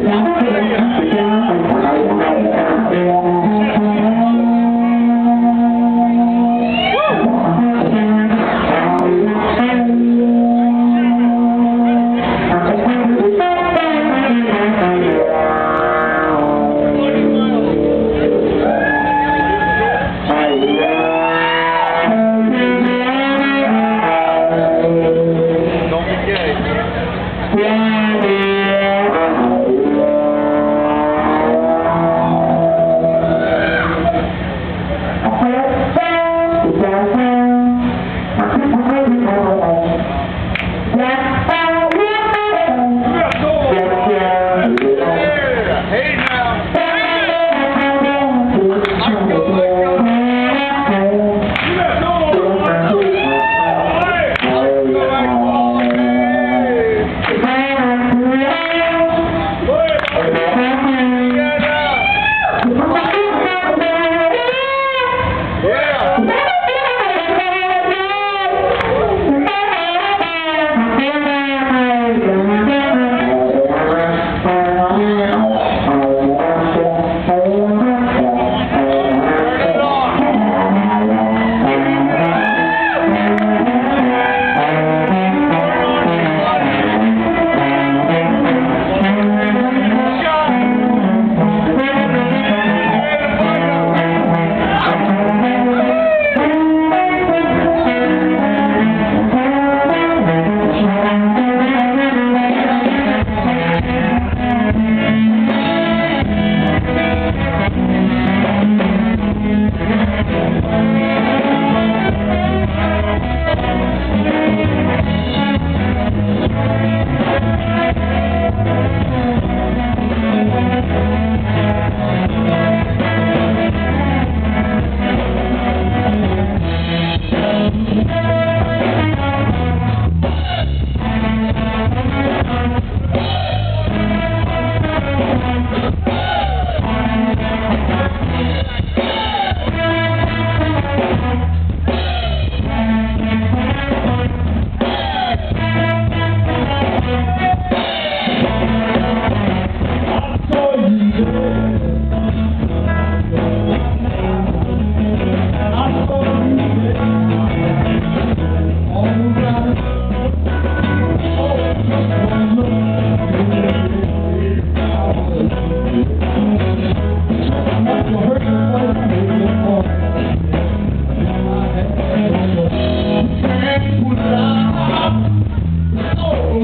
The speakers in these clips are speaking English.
Thank you.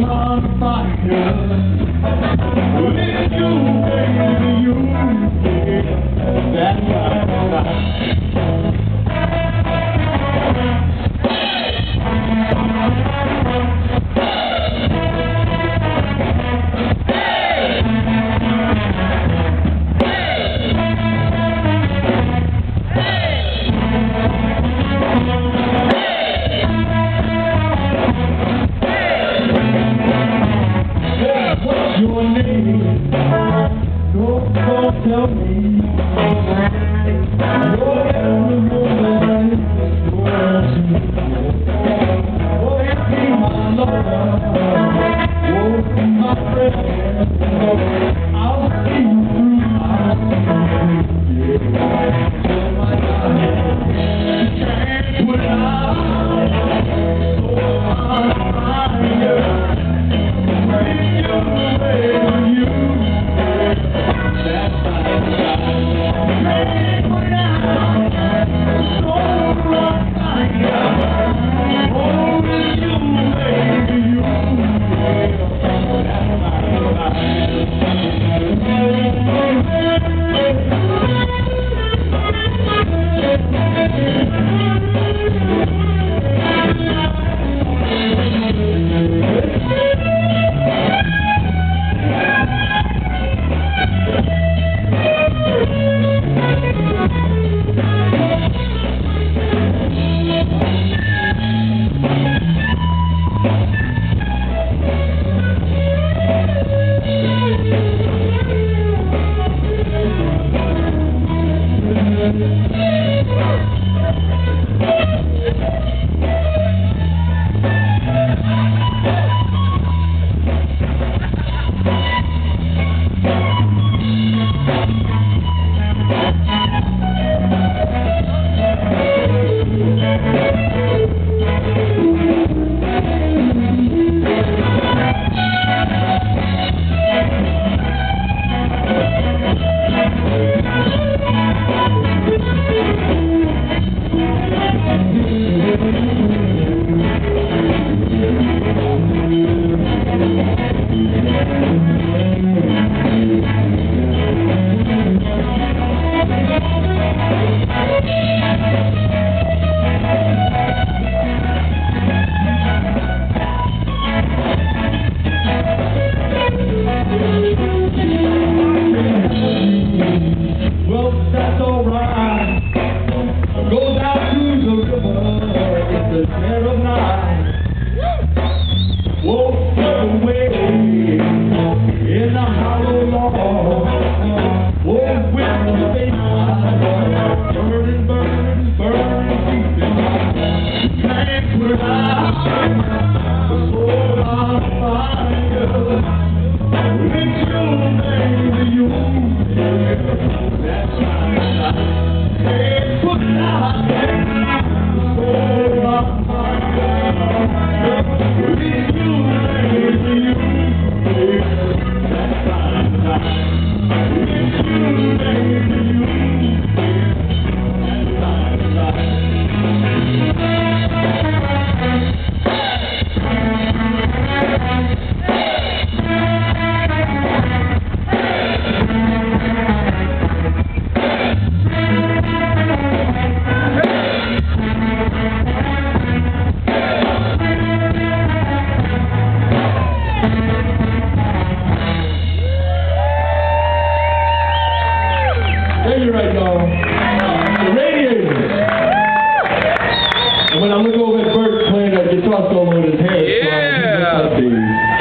on you, baby, you. That's why I'm We're baby right now. The radiator. And when I look over at Bert playing that guitar solo in his head, yeah. so I,